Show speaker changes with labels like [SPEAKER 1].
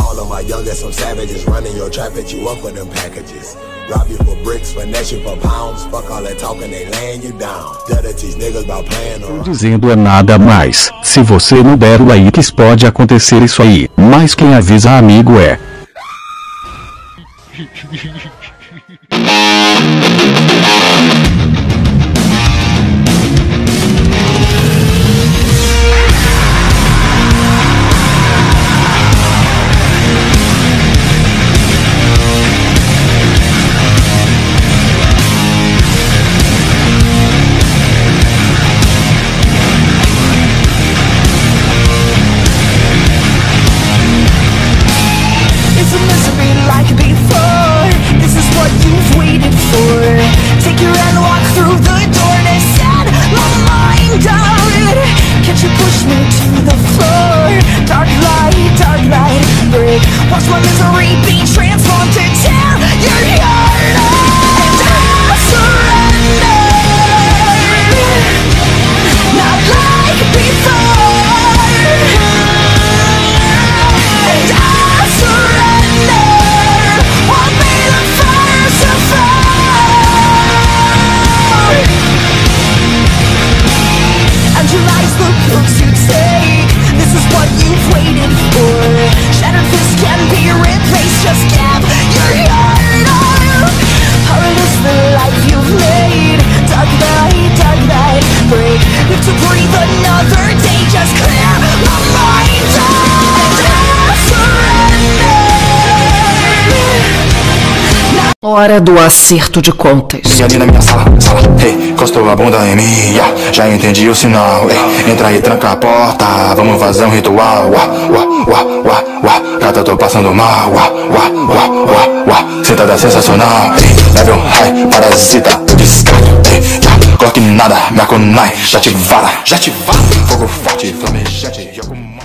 [SPEAKER 1] All of my youngest, some savages running your trap at you up with them packages. Rob you for bricks, finesse you for pounds. Fuck all that talking, they laying you down. Dada teach niggas about playing around.
[SPEAKER 2] Dizendo é nada mais. Se você não der o likes pode acontecer isso aí. Mas quem avisa amigo é.
[SPEAKER 3] Hora do acerto de contas.
[SPEAKER 4] Ali na minha sala, sala, hey, encostou a bunda em mim, yeah, já entendi o sinal, hey, entra e tranca a porta, vamos fazer um ritual, uá, uá, uá, uá, uá, gata tô passando mal, uá, uá, uá, uá, uá, sentada sensacional, hey, level high, parasita, nada, me te și já te activada, Fogo forte, flame și activada